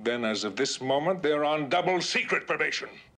Then, as of this moment, they're on double secret probation.